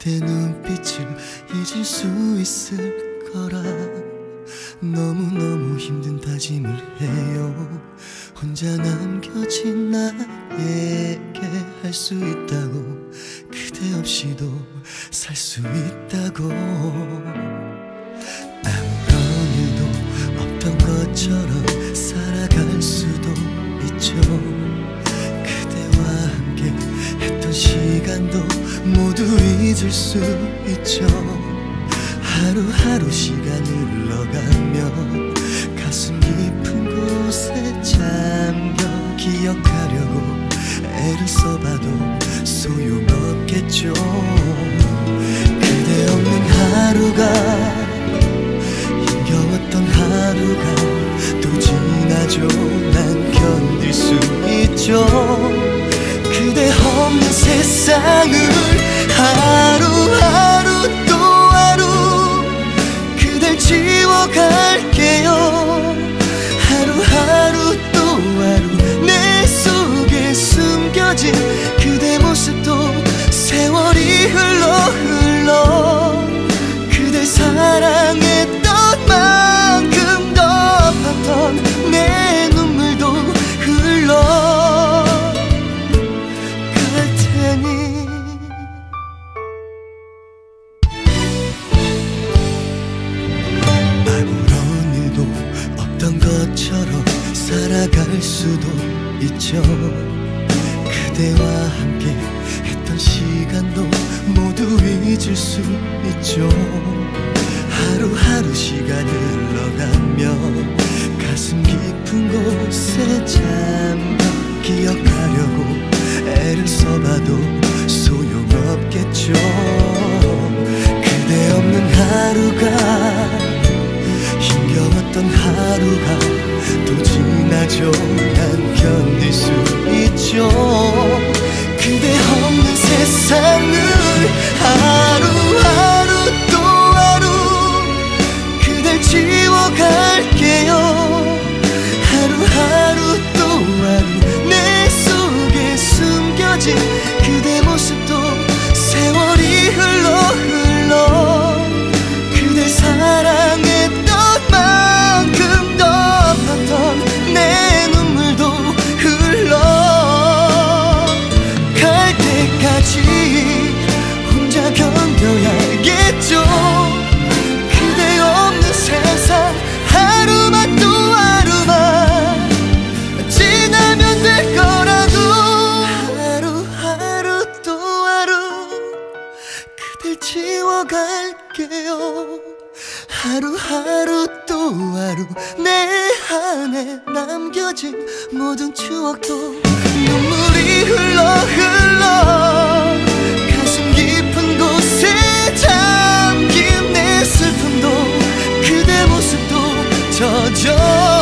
그대 눈빛을 잊을 수 있을 거라. 너무너무 힘든 다짐을 해요. 혼자 남겨진 나에게 할 수 있다고. 그대 없이도 살 수 있다고. 아무런 일도 없던 것처럼 살아갈 수도 있죠. 시간도 모두 잊을 수 있죠. 하루하루 시간이 흘러가면 가슴 깊은 곳에 잠겨 기억하려고 애를 써봐도 소용없겠죠. 그대 없는 하루가 세상을 없던 것처럼 살아갈 수도 있죠. 그대와 함께 했던 시간도 모두 잊을 수 있죠. 하루하루 시간이 흘러가며 가슴 깊은 곳에 잠겨 기억하려고 애를 써봐도 소용없겠죠 난 견딜 수 있죠 거라도 하루하루 또 하루 그댈 지워갈게요. 하루하루 또 하루 내 안에 남겨진 모든 추억도 눈물이 흘러 흘러 가슴 깊은 곳에 잠긴 내 슬픔도 그대 모습도 젖어